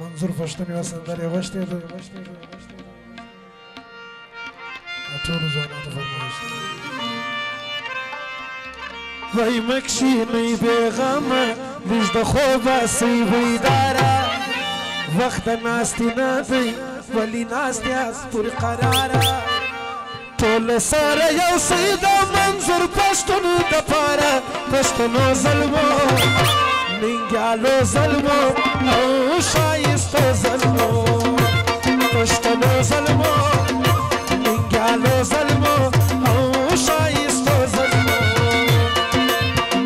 منظور پښتون یو سندرې غوښتې ده ټولو ځوانانو فرمایش وای مکشینی بېغمه لږ د خوبه سۍ بیداره وخت ناستې نه دی ولې ناستې است پر قراره ټول سره یو سۍ د منظور پښتون دپاره پښتنو ظلمو ننگیالو ظلمو او شایستو ظلمو پشتنو ظلمو ننگیالو ظلمو او شایستو ظلمو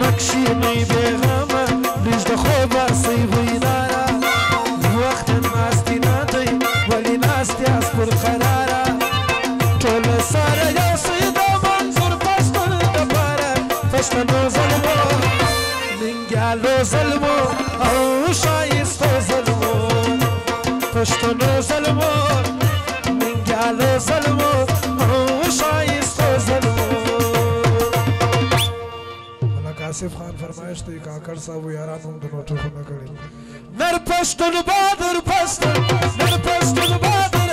نقشی نی بیغمه نجد خوبه سی وینای زلمو ننګیاله زلمو شایسته زلمو ملک آصف خان فرمایش دی کاکر صاحب یاران هم د نوټو خونه کړي نر پښتون بادر پښتون نر پښتون بادر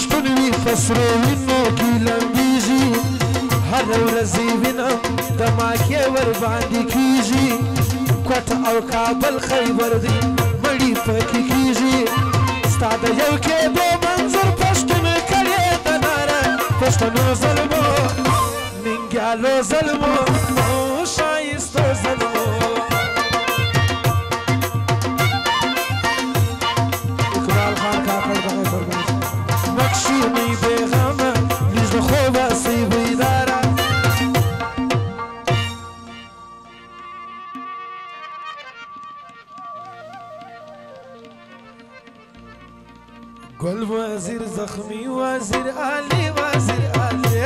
شپون وي خسرو وینو کې لمبیږي هر ورځ وینم دماکې ور باندې کیږي کوټ او کابل خیبر دی مړی پکې کیږي ستا د یو کې به منظر پښتون کړی د ناره پښتون گل وزیر زخمی وزیر علی وزیر علی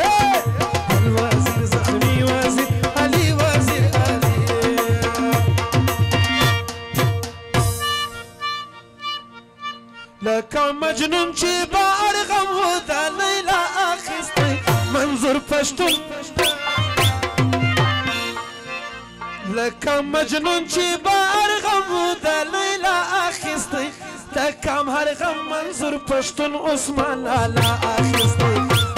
گل وزیر زخمی وزیر علی وزیر علی لکه مجنون چې با ارغم و دا لیلا اخیستی منظور پشتون لکه مجنون چې با ارغم و دا لیلا اخیستی د کام هر غم منظور پښتون عثمان لالا اخیستی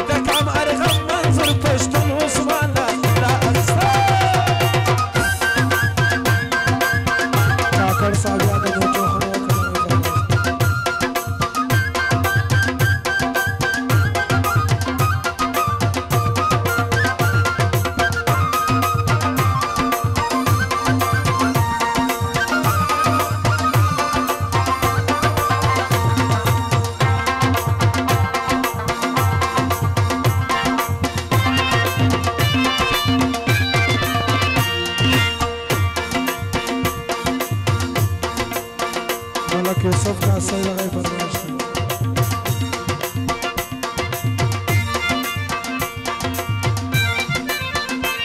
د کام هر غم منظور پښتون عثمان لالا ملک یوسف کا سید هغه فرمایش دی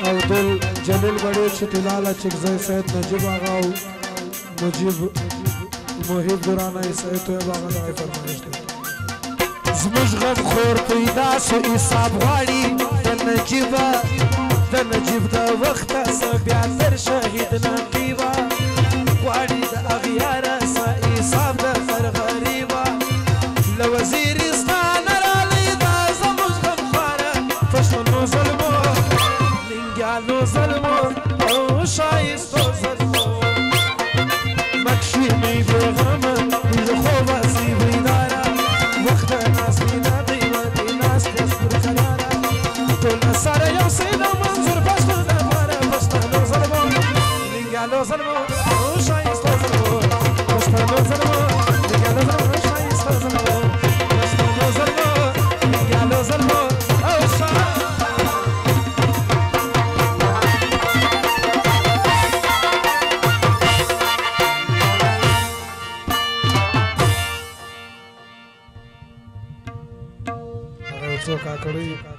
او دل جلیل غړي چې تلاله چې ځای سید نجیب هغه او مجیب محب درانه سید ته هغه هغه فرمایش دی زموږ غم خور پیدا سو حساب غواړي د نجیب د نجیب د وخت سره بیا تر شهید نقیبه غواړي سره یو سیدا منظور پښتو د پاره پښتو زلمو لنګالو زلمو شایسته زلمو پښتو زلمو لنګالو زلمو شایسته زلمو پښتو زلمو لنګالو زلمو او شایسته څوک کاکړی